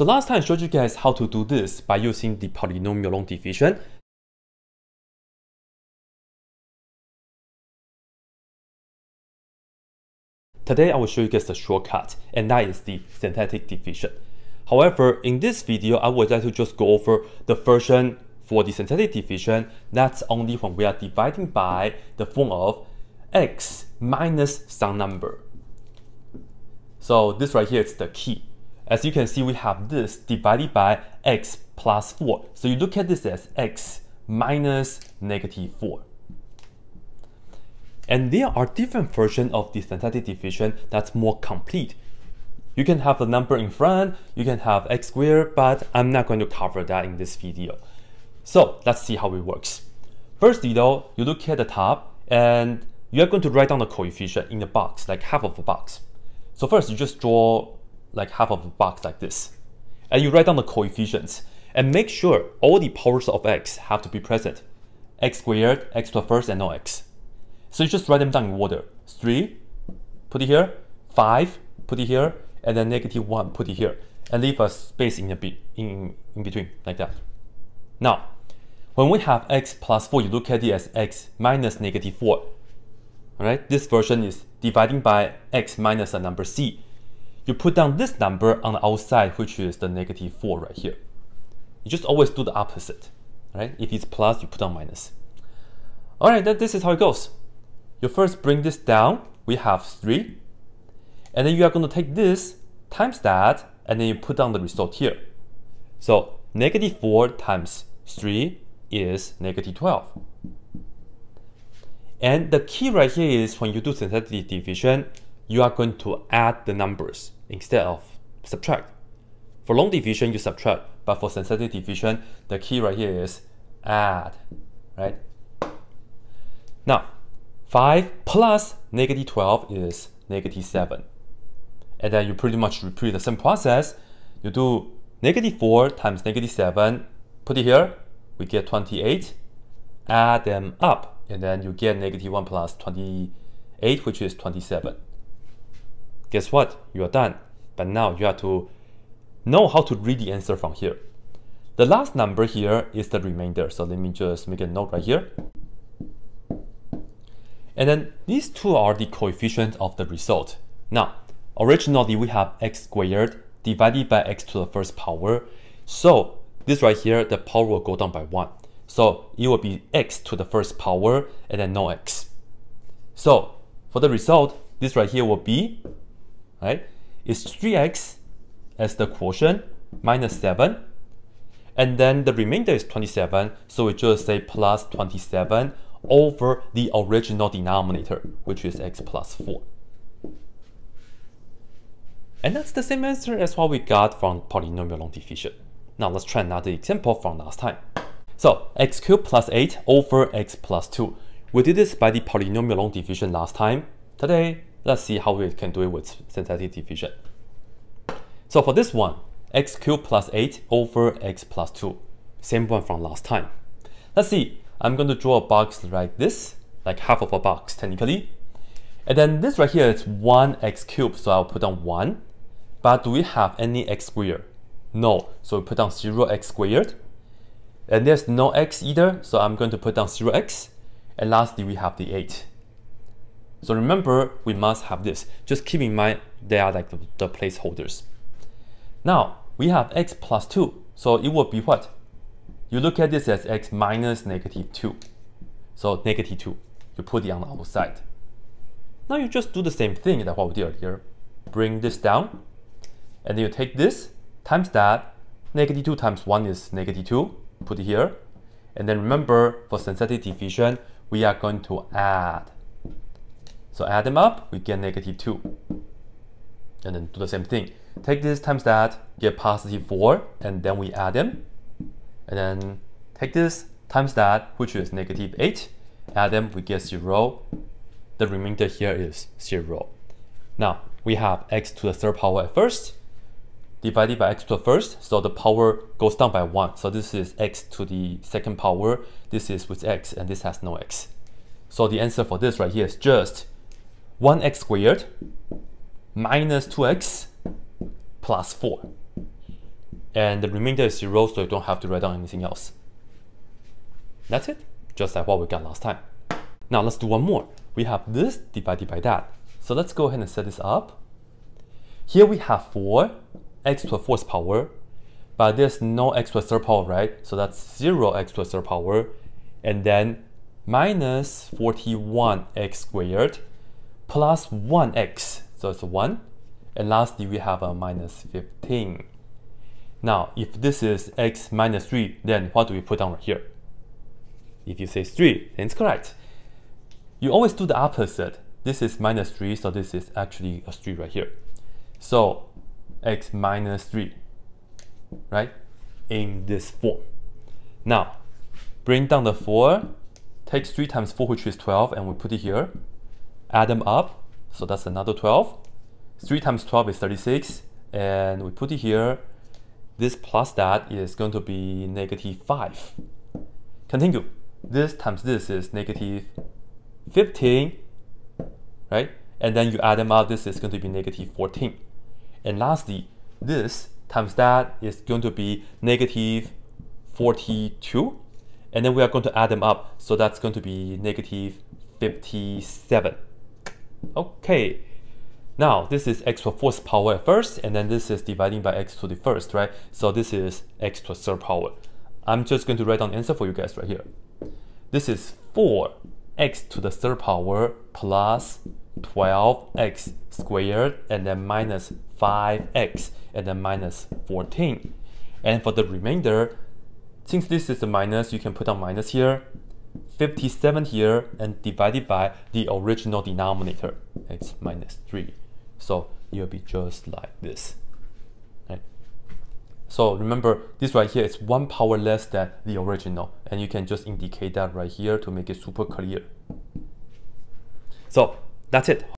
So last time I showed you guys how to do this by using the polynomial long division. Today I will show you guys the shortcut, and that is the synthetic division. However, in this video, I would like to just go over the version for the synthetic division. That's only when we are dividing by the form of x minus some number. So this right here is the key. As you can see, we have this divided by x plus 4. So you look at this as x minus negative 4. And there are different versions of the synthetic division that's more complete. You can have the number in front, you can have x squared, but I'm not going to cover that in this video. So let's see how it works. Firstly though, you look at the top and you are going to write down the coefficient in the box, like half of a box. So first you just draw like half of a box like this. And you write down the coefficients and make sure all the powers of x have to be present. x squared, x to the first, and no x. So you just write them down in order. 3, put it here. 5, put it here. And then negative 1, put it here. And leave a space in, the in, in between, like that. Now, when we have x plus 4, you look at it as x minus negative 4. Alright, this version is dividing by x minus a number c. You put down this number on the outside, which is the negative 4 right here. You just always do the opposite. Right? If it's plus, you put down minus. Alright, then this is how it goes you first bring this down, we have 3. And then you are going to take this times that, and then you put down the result here. So negative 4 times 3 is negative 12. And the key right here is when you do synthetic division, you are going to add the numbers instead of subtract. For long division, you subtract, but for synthetic division, the key right here is add, right? Now, 5 plus negative 12 is negative 7. And then you pretty much repeat the same process. You do negative 4 times negative 7, put it here, we get 28. Add them up, and then you get negative 1 plus 28, which is 27. Guess what? You are done. But now you have to know how to read the answer from here. The last number here is the remainder. So let me just make a note right here. And then these two are the coefficients of the result. Now, originally we have x squared divided by x to the first power. So this right here, the power will go down by 1. So it will be x to the first power and then no x. So for the result, this right here will be, right, is 3x as the quotient minus 7. And then the remainder is 27, so we just say plus 27 over the original denominator, which is x plus 4. And that's the same answer as what we got from polynomial long division. Now let's try another example from last time. So x cubed plus 8 over x plus 2. We did this by the polynomial long division last time. Today, let's see how we can do it with synthetic division. So for this one, x cubed plus 8 over x plus 2. Same one from last time. Let's see, I'm going to draw a box like this, like half of a box technically. And then this right here is 1x cubed, so I'll put down 1. But do we have any x squared? No, so we put down 0x squared. And there's no x either, so I'm going to put down 0x. And lastly, we have the 8. So remember, we must have this. Just keep in mind, they are like the, the placeholders. Now, we have x plus 2, so it will be what? you look at this as x minus negative 2. So negative 2, you put it on the outside. Now you just do the same thing that what we did earlier. Bring this down, and then you take this times that. Negative 2 times 1 is negative 2, put it here. And then remember, for synthetic division, we are going to add. So add them up, we get negative 2. And then do the same thing. Take this times that, get positive 4, and then we add them and then take this times that, which is negative 8, add them, we get 0. The remainder here is 0. Now, we have x to the third power at first, divided by x to the first, so the power goes down by 1. So this is x to the second power, this is with x, and this has no x. So the answer for this right here is just 1x squared minus 2x plus 4. and the remainder is 0, so you don't have to write down anything else. That's it, just like what we got last time. Now let's do one more. We have this divided by that. So let's go ahead and set this up. Here we have 4, x to the fourth power, but there's no x to the third power, right? So that's 0 x to the third power, and then minus 41x squared plus 1x, so it's 1. And lastly, we have a minus 15. Now, if this is x minus 3, then what do we put down right here? If you say 3, then it's correct. You always do the opposite. This is minus 3, so this is actually a 3 right here. So x minus 3, right, in this form. Now, bring down the 4, take 3 times 4, which is 12, and we put it here. Add them up, so that's another 12. 3 times 12 is 36, and we put it here. This plus that is going to be negative 5. Continue. This times this is negative 15, right? And then you add them up, this is going to be negative 14. And lastly, this times that is going to be negative 42. And then we are going to add them up. So that's going to be negative 57. Okay. Now, this is x to the fourth power at first, and then this is dividing by x to the first, right? So this is x to the third power. I'm just going to write down the answer for you guys right here. This is 4x to the third power plus 12x squared and then minus 5x and then minus 14. And for the remainder, since this is a minus, you can put a minus here, 57 here, and divided by the original denominator, x minus 3. So it'll be just like this. Right? So remember, this right here is one power less than the original, and you can just indicate that right here to make it super clear. So that's it.